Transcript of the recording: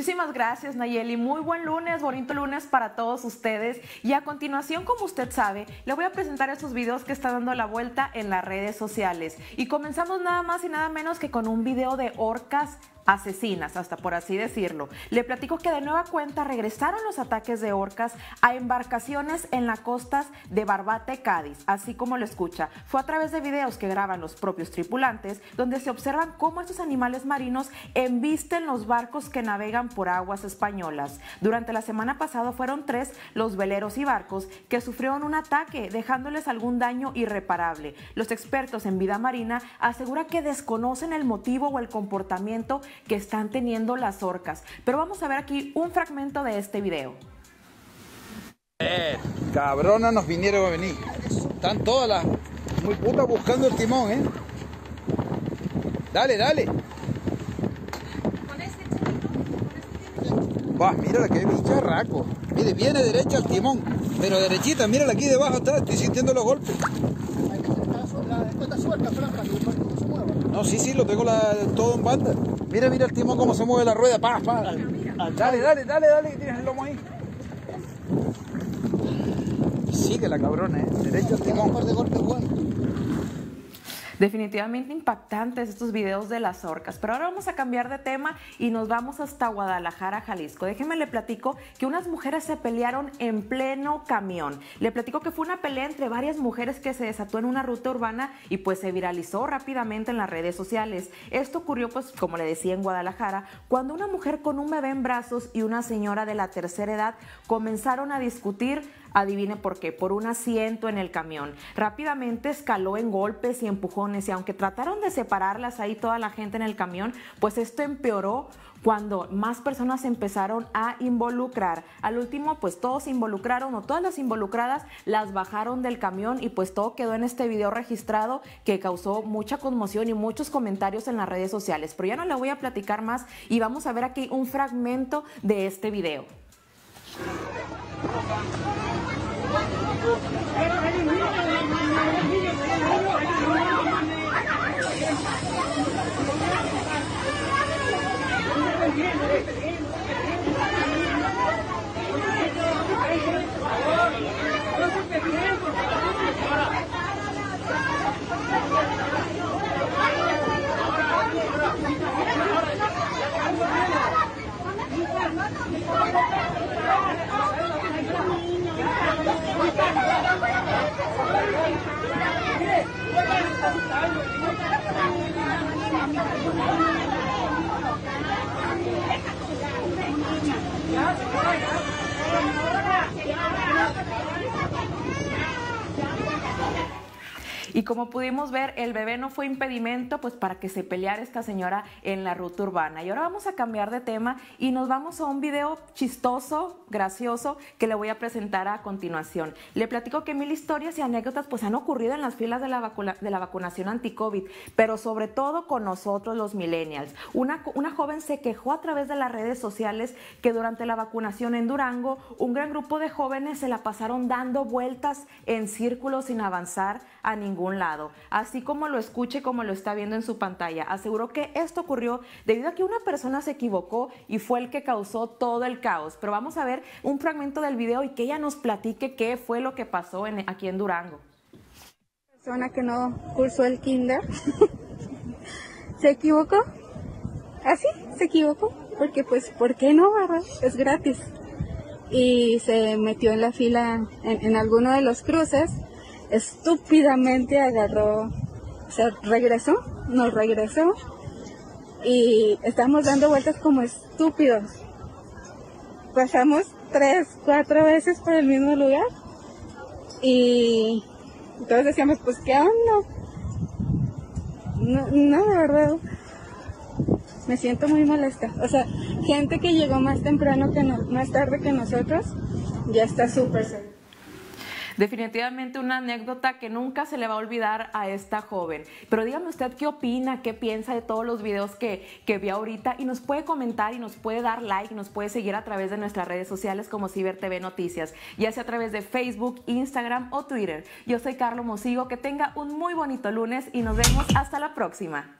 Muchísimas gracias, Nayeli. Muy buen lunes, bonito lunes para todos ustedes. Y a continuación, como usted sabe, le voy a presentar estos videos que está dando la vuelta en las redes sociales. Y comenzamos nada más y nada menos que con un video de orcas asesinas, hasta por así decirlo. Le platico que de nueva cuenta regresaron los ataques de orcas a embarcaciones en las costas de Barbate, Cádiz, así como lo escucha. Fue a través de videos que graban los propios tripulantes, donde se observan cómo estos animales marinos embisten los barcos que navegan por aguas españolas. Durante la semana pasada fueron tres los veleros y barcos que sufrieron un ataque, dejándoles algún daño irreparable. Los expertos en vida marina aseguran que desconocen el motivo o el comportamiento que están teniendo las orcas. Pero vamos a ver aquí un fragmento de este video. Eh, cabrona nos vinieron a venir. Están todas las muy putas buscando el timón, ¿eh? Dale, dale. Va, mira la que bicharraco. Mire, viene derecha al timón, pero derechita, mírala aquí debajo está, estoy sintiendo los golpes. No, sí, sí, lo tengo la, todo en banda. Mira, mira el timón cómo se mueve la rueda. Pa, pa. Dale, dale, dale, dale, que tienes el lomo ahí. Sigue la cabrona, ¿eh? Derecho al timón. de golpe, Definitivamente impactantes estos videos de las orcas. Pero ahora vamos a cambiar de tema y nos vamos hasta Guadalajara, Jalisco. Déjenme le platico que unas mujeres se pelearon en pleno camión. Le platico que fue una pelea entre varias mujeres que se desató en una ruta urbana y pues se viralizó rápidamente en las redes sociales. Esto ocurrió pues como le decía en Guadalajara, cuando una mujer con un bebé en brazos y una señora de la tercera edad comenzaron a discutir Adivine por qué, por un asiento en el camión. Rápidamente escaló en golpes y empujones y aunque trataron de separarlas ahí toda la gente en el camión, pues esto empeoró cuando más personas empezaron a involucrar. Al último, pues todos se involucraron o todas las involucradas las bajaron del camión y pues todo quedó en este video registrado que causó mucha conmoción y muchos comentarios en las redes sociales. Pero ya no le voy a platicar más y vamos a ver aquí un fragmento de este video. Thank you. Y como pudimos ver, el bebé no fue impedimento pues para que se peleara esta señora en la ruta urbana. Y ahora vamos a cambiar de tema y nos vamos a un video chistoso, gracioso, que le voy a presentar a continuación. Le platico que mil historias y anécdotas pues han ocurrido en las filas de la, de la vacunación anti-COVID, pero sobre todo con nosotros los millennials. Una, una joven se quejó a través de las redes sociales que durante la vacunación en Durango, un gran grupo de jóvenes se la pasaron dando vueltas en círculos sin avanzar a ningún lado, así como lo escuche como lo está viendo en su pantalla. Aseguró que esto ocurrió debido a que una persona se equivocó y fue el que causó todo el caos. Pero vamos a ver un fragmento del video y que ella nos platique qué fue lo que pasó en, aquí en Durango. Persona que no cursó el kinder se equivocó. Así, se equivocó. Porque pues, ¿por qué no, verdad? Es gratis. Y se metió en la fila en, en alguno de los cruces estúpidamente agarró, o sea, regresó, nos regresó y estamos dando vueltas como estúpidos. Pasamos tres, cuatro veces por el mismo lugar y entonces decíamos, pues, ¿qué onda? No, no, de verdad, me siento muy molesta. O sea, gente que llegó más temprano que no, más tarde que nosotros, ya está súper Definitivamente una anécdota que nunca se le va a olvidar a esta joven. Pero dígame usted qué opina, qué piensa de todos los videos que, que vi ahorita y nos puede comentar y nos puede dar like, y nos puede seguir a través de nuestras redes sociales como Ciber TV Noticias, ya sea a través de Facebook, Instagram o Twitter. Yo soy Carlos Mosigo, que tenga un muy bonito lunes y nos vemos hasta la próxima.